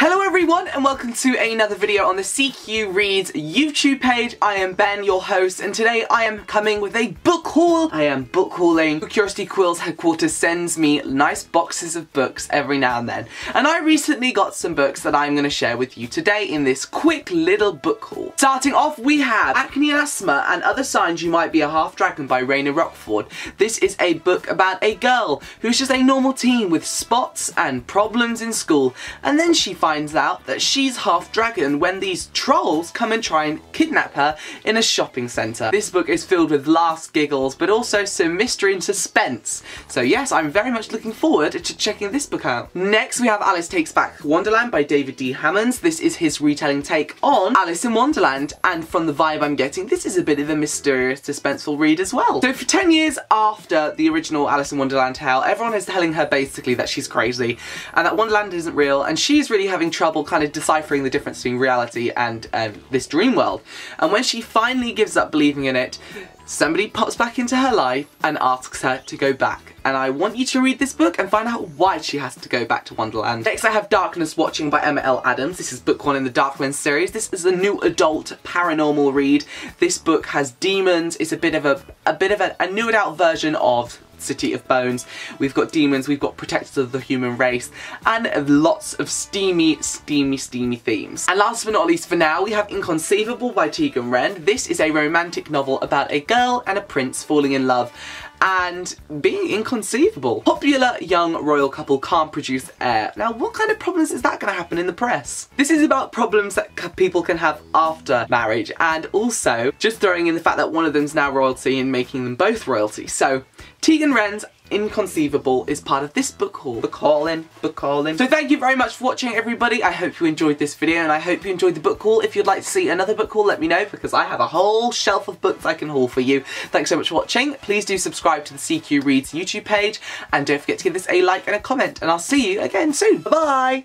Hello everyone and welcome to another video on the CQ Reads YouTube page. I am Ben, your host, and today I am coming with a book haul. I am book hauling. Curiosity Quills headquarters sends me nice boxes of books every now and then. And I recently got some books that I'm going to share with you today in this quick little book haul. Starting off we have Acne and Asthma and Other Signs You Might Be a Half Dragon by Raina Rockford. This is a book about a girl who's just a normal teen with spots and problems in school and then she finds out that she's half dragon when these trolls come and try and kidnap her in a shopping centre. This book is filled with laughs, giggles, but also some mystery and suspense. So yes, I'm very much looking forward to checking this book out. Next we have Alice Takes Back Wonderland by David D. Hammons. This is his retelling take on Alice in Wonderland and from the vibe I'm getting, this is a bit of a mysterious, suspenseful read as well. So for 10 years after the original Alice in Wonderland tale, everyone is telling her basically that she's crazy and that Wonderland isn't real and she's really having trouble kind of deciphering the difference between reality and um, this dream world. And when she finally gives up believing in it, somebody pops back into her life and asks her to go back. And I want you to read this book and find out why she has to go back to Wonderland. Next I have Darkness Watching by Emma L. Adams. This is book one in the Darklands series. This is a new adult paranormal read. This book has demons. It's a bit of a, a bit of a, a new adult version of City of Bones. We've got demons, we've got protectors of the human race, and lots of steamy, steamy, steamy themes. And last but not least for now, we have Inconceivable by Tegan Wren. This is a romantic novel about a girl and a prince falling in love and being inconceivable. Popular young royal couple can't produce heir. Now what kind of problems is that going to happen in the press? This is about problems that people can have after marriage and also just throwing in the fact that one of them's now royalty and making them both royalty. So Tegan Wren's Inconceivable is part of this book haul. Book hauling, book hauling. So thank you very much for watching everybody. I hope you enjoyed this video and I hope you enjoyed the book haul. If you'd like to see another book haul, let me know because I have a whole shelf of books I can haul for you. Thanks so much for watching. Please do subscribe to the CQ Reads YouTube page and don't forget to give this a like and a comment and I'll see you again soon. Bye bye!